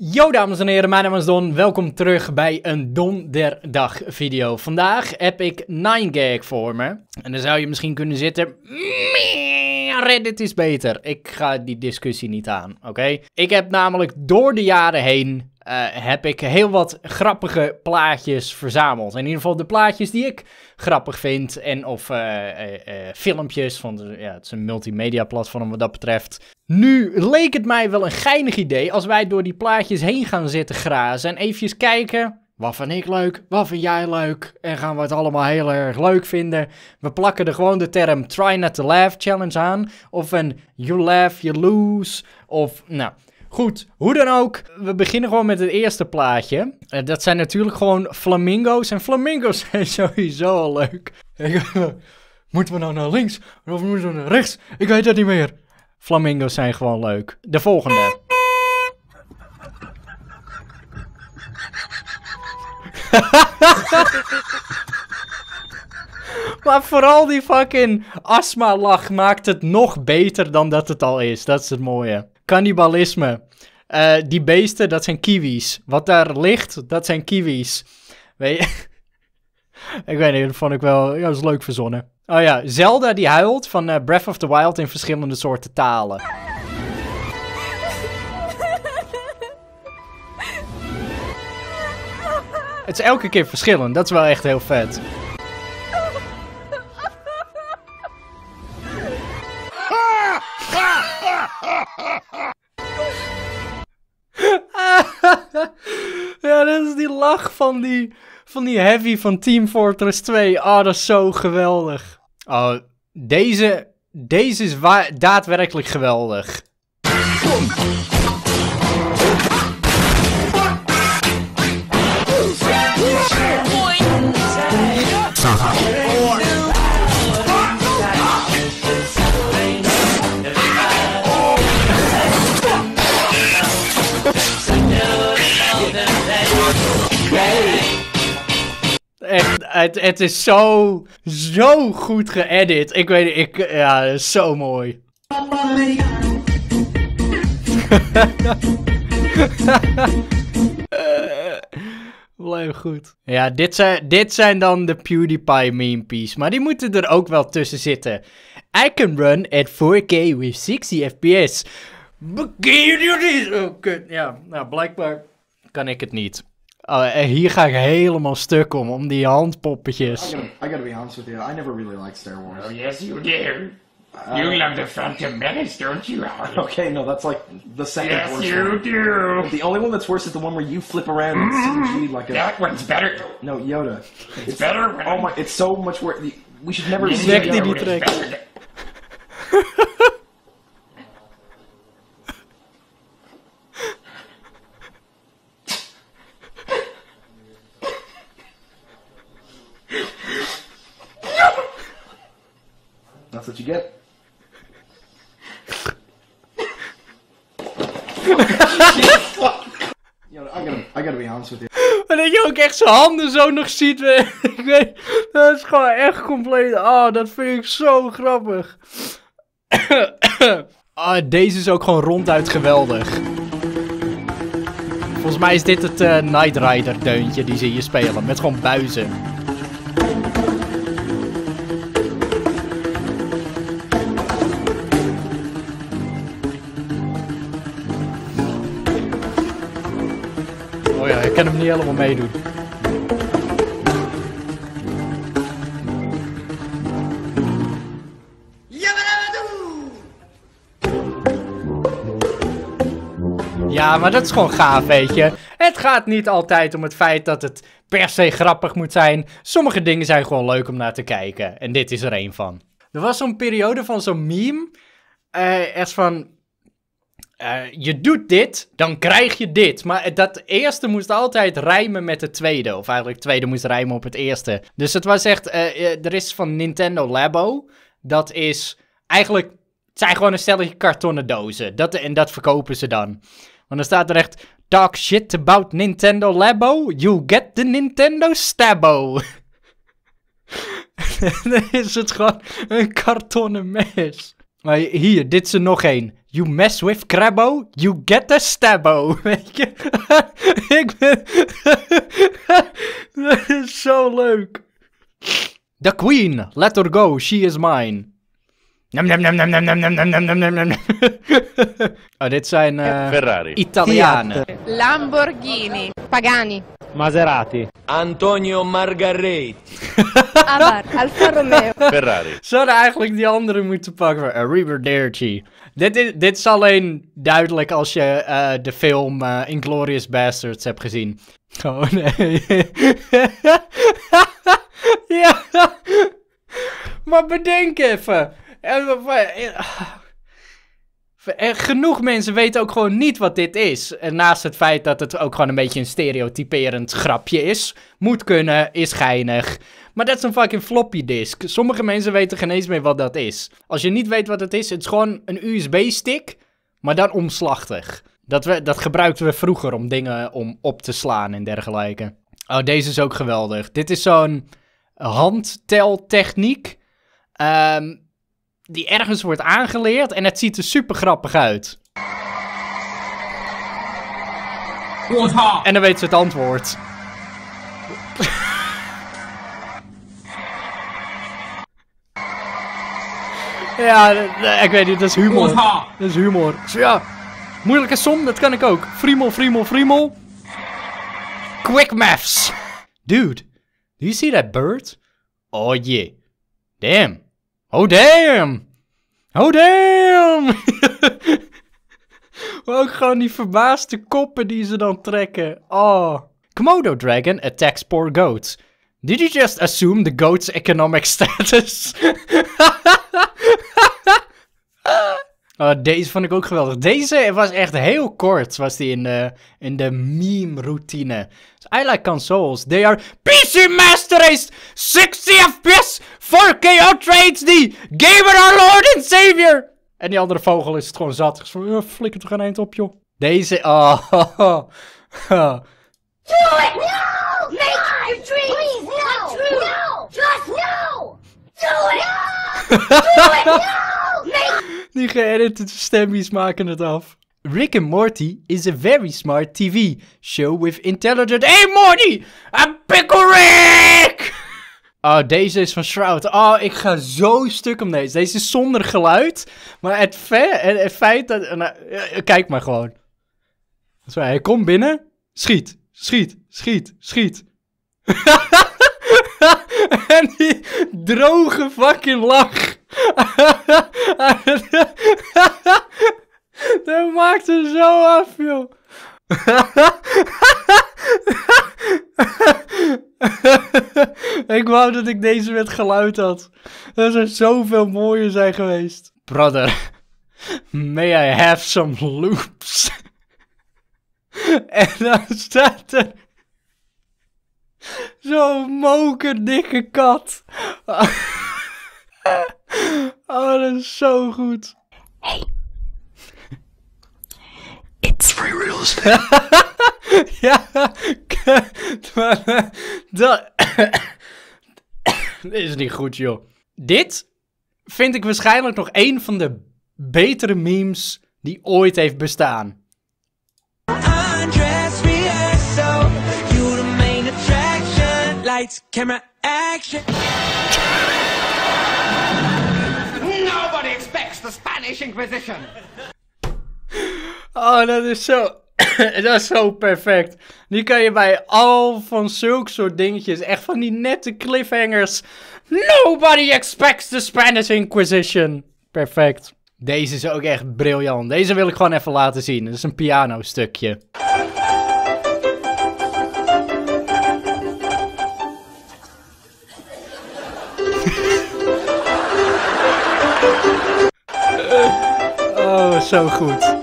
Yo dames en heren, mijn naam is Don. Welkom terug bij een donderdag video. Vandaag heb ik 9gag voor me. En dan zou je misschien kunnen zitten... Reddit is beter. Ik ga die discussie niet aan, oké? Ik heb namelijk door de jaren heen... Uh, heb ik heel wat grappige plaatjes verzameld. In ieder geval de plaatjes die ik grappig vind. En of uh, uh, filmpjes. Van, ja, het is een multimedia platform wat dat betreft. Nu leek het mij wel een geinig idee als wij door die plaatjes heen gaan zitten grazen. En eventjes kijken. Wat vind ik leuk? Wat vind jij leuk? En gaan we het allemaal heel erg leuk vinden? We plakken er gewoon de term Try Not To Laugh Challenge aan. Of een You Laugh, You Lose. Of, nou, Goed, hoe dan ook, we beginnen gewoon met het eerste plaatje. Uh, dat zijn natuurlijk gewoon flamingo's. En flamingo's zijn sowieso al leuk. moeten we nou naar links of moeten we naar rechts? Ik weet het niet meer. Flamingo's zijn gewoon leuk. De volgende. maar vooral die fucking astma-lach maakt het nog beter dan dat het al is. Dat is het mooie. Cannibalisme. Uh, die beesten, dat zijn kiwis. Wat daar ligt, dat zijn kiwis. Weet je? ik weet niet, dat vond ik wel... Ja, dat is leuk verzonnen. Oh ja, Zelda die huilt van uh, Breath of the Wild in verschillende soorten talen. Het is elke keer verschillend, dat is wel echt heel vet. Van die, van die heavy van Team Fortress 2. Oh, dat is zo geweldig. Oh, deze, deze is daadwerkelijk geweldig. Het, het is zo, zo goed geëdit. Ik weet ik, ja, is zo mooi. Blijf goed. Ja, dit zijn, dit zijn dan de PewDiePie meme piece. Maar die moeten er ook wel tussen zitten. I can run at 4K with 60 fps. This? Oh. Ja, nou, blijkbaar kan ik het niet. Oh, hier ga ik helemaal stuk om, om die handpoppetjes. I gotta, I gotta be honest with you, I never really liked Star Wars. Oh, yes, you do. Uh, you love the Phantom Menace, don't you? Okay, no, that's like the second yes, worst you one. do. The only one that's worse is the one where you flip around and CG like a. That one's better. No, Yoda. It's, better. When Oh my, it's so much worse. We should never see Zegt die Yoda. niet It's direct. better. That's what you get. I gotta, I gotta be honest with you. En dat je ook echt zijn handen zo nog ziet. ik weet, dat is gewoon echt compleet. Oh, dat vind ik zo grappig. Ah, deze is ook gewoon ronduit geweldig. Volgens mij is dit het eh Night Rider deuntje die ze hier spelen. Met gewoon buizen. Kan hem niet helemaal meedoen. Ja, maar dat is gewoon gaaf, weet je. Het gaat niet altijd om het feit dat het per se grappig moet zijn. Sommige dingen zijn gewoon leuk om naar te kijken. En dit is er één van. Er was zo'n periode van zo'n meme. eh echt van. Eh, je doet dit, dan krijg je dit. Maar dat eerste moest altijd rijmen met het tweede. Of eigenlijk het tweede moest rijmen op het eerste. Dus het was echt. eh, eh, er is van Nintendo Labo. Dat is eigenlijk. Het zijn gewoon een stelletje kartonnen dozen. Dat, en dat verkopen ze dan. Want dan staat er echt. Talk shit about Nintendo Labo. You get the Nintendo Stabbo. dan is het gewoon een kartonnen mes. Maar hier, dit is er nog één. You mess with Crabbo, you get a stabbo. Weet je? ik ben... dat is zo leuk. The Queen, let her go, she is mine. Nam, nam, nam, nam, nam, nam, nam, nam, nam, nam, nam, nam. oh, dit zijn eh, Ferrari. Italianen. Lamborghini. Pagani. Maserati. Antonio Margaretti. Abarth. Alfa Romeo. Ferrari. Zouden eigenlijk die andere moeten pakken. Arrivederci. Dit is, dit is alleen duidelijk als je eh, de film eh, Inglourious Bastards hebt gezien. Oh nee. ja. Maar bedenk even. Eh, Genoeg mensen weten ook gewoon niet wat dit is. En naast het feit dat het ook gewoon een beetje een stereotyperend grapje is. Moet kunnen, is geinig. Maar dat is een fucking floppy disk. Sommige mensen weten geen eens meer wat dat is. Als je niet weet wat het is, het is gewoon een USB-stick, maar dan omslachtig. Dat, we, dat gebruikten we vroeger om dingen om op te slaan en dergelijke. Oh, deze is ook geweldig. Dit is zo'n handteltechniek. ehm, die ergens wordt aangeleerd en het ziet er super grappig uit. En dan weet ze het antwoord. ja, ik weet niet, dat is humor. Dat is humor. Ja, moeilijke som, dat kan ik ook. Friemel, friemel, friemel. Quick maths. Dude, do you see that bird? Oh yeah. Damn. Oh damn. Oh damn. Ook gewoon die verbaasde koppen die ze dan trekken. Oh. Komodo dragon attacks poor goat. Did you just assume the goat's economic status? Oh, deze vond ik ook geweldig. Deze was echt heel kort, was die in de, in de meme-routine. I like consoles. They are PC Master Race 60 FPS 4K Ultra HD Gamer Our Lord and Savior. En die andere vogel is het gewoon zat. Dus van, flikker toch een eind op, joh. Deze, oh. Do it! No! Make your dreams Please, no! True. No! Just no! Do it! Do it! No! Make Die geëditede stemmies maken het af. Rick and Morty is a very smart TV show with intelligent... Hey Morty! A pickle Rick! Oh, deze is van Shroud. Oh, ik ga zo stuk om deze. Deze is zonder geluid. Maar het, fe het, feit dat... nou, eh, kijk maar gewoon. Zo, hij komt binnen. Schiet, schiet, schiet, schiet. en die droge fucking lach. Dat maakt hem zo af, joh. ik wou dat ik deze met geluid had. Er zou zoveel mooier zijn geweest. Brother, may I have some loops? en dan staat er zo'n mokerdikke kat. Oh, dat is zo goed. It's free real estate. ja, maar eh, dat... Is niet goed, joh. Dit vind ik waarschijnlijk nog een van de betere memes die ooit heeft bestaan. Lights, camera, action. Nobody expects the Spanish Inquisition. Oh, dat is zo... dat is zo perfect. Die kan je bij al van zulke soort dingetjes, echt van die nette cliffhangers. Nobody expects the Spanish Inquisition. Perfect. Deze is ook echt briljant. Deze wil ik gewoon even laten zien. Dat is een piano stukje. Oh, zo goed.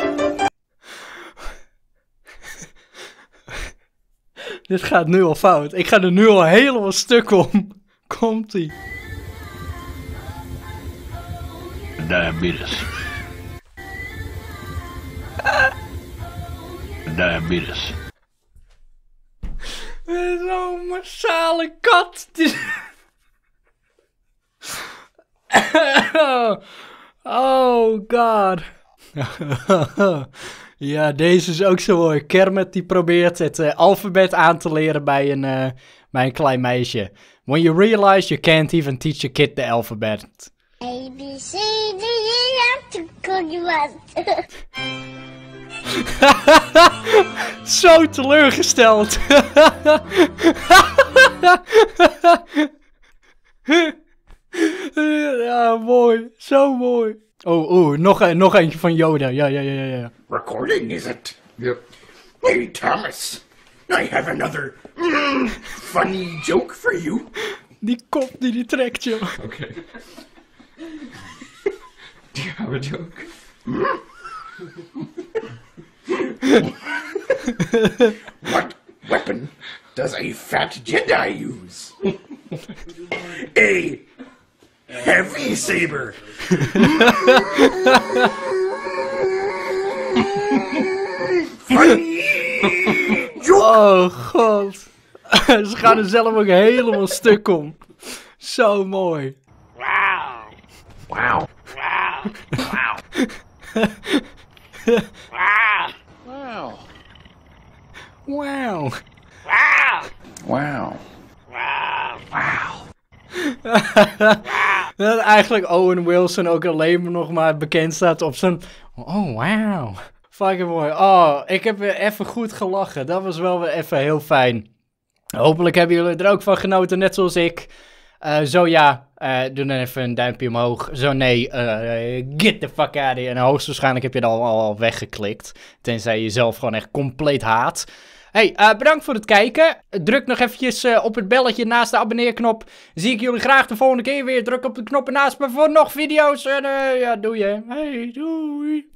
Dit gaat nu al fout. Ik ga er nu al helemaal stuk om. Komt-ie. Diabetes. Diabetes. Dit is Zo'n massale kat. Oh god. ja, deze is ook zo mooi. Kermit die probeert het eh, alfabet aan te leren bij een, eh, bij een klein meisje. When you realize you can't even teach a kid the alphabet. A, B, C, D, E, F, monster. Zo teleurgesteld. ja, mooi. Zo mooi. Oh, oh nog, een- nog eentje van Yoda. Ja, ja, ja, ja, ja. Recording, is it? Yep. Hey, Thomas. I have another mm, funny joke for you. Die kop die die trekt, joh. Okay. Do you have a joke? What weapon does a fat Jedi use? a heavy saber. Oh, god. Ze gaan er zelf ook helemaal stuk om. Zo mooi. Wow. Wauw. Wow. Dat eigenlijk Owen Wilson ook alleen maar nog maar bekend staat op zijn... Oh, wauw. Fucking mooi. Oh, ik heb weer even goed gelachen. Dat was wel weer even heel fijn. Hopelijk hebben jullie er ook van genoten, net zoals ik. Eh, zo ja, eh, doe dan even een duimpje omhoog. Zo nee, eh, get the fuck out of here. En hoogstwaarschijnlijk heb je al, al weggeklikt. Tenzij je jezelf gewoon echt compleet haat. Hey, eh, bedankt voor het kijken. Druk nog eventjes eh, op het belletje naast de abonneerknop. Zie ik jullie graag de volgende keer weer. Druk op de knoppen naast me voor nog video's. En eh, ja, doei. Hey, doei.